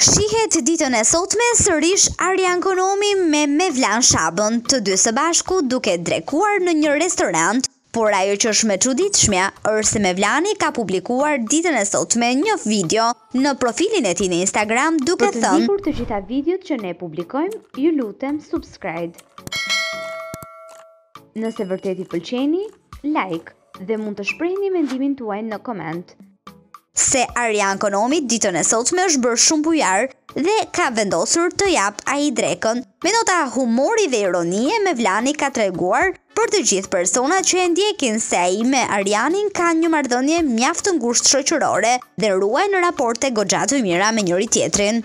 Shihet ditën e sotme sërish Arjan Konomi me Mevlan Shabën, të dy së bashku duke drekuar në një restorant Por ajo që është më e çuditshmja është se Mevlani ka publikuar ditën e sotme një video në profilin e tij në Instagram duke thënë. Për të ndjekur të gjitha videot që ne publikojmë, ju lutem subscribe. Nëse vërtet i pëlqeni, like dhe mund të shprehni mendimin tuaj në koment. se Arjan Konomi ditën e sotme është bërë shumë bujar dhe ka vendosur të japë ai drekën me nota humori dhe ironie Mevlani ka treguar për të gjithë personat që e ndjekin se ai me Arjanin kanë një marrëdhënie mjaft të ngushtë shoqërore dhe ruajnë raporte goxha të mira me njëri-tjetrin.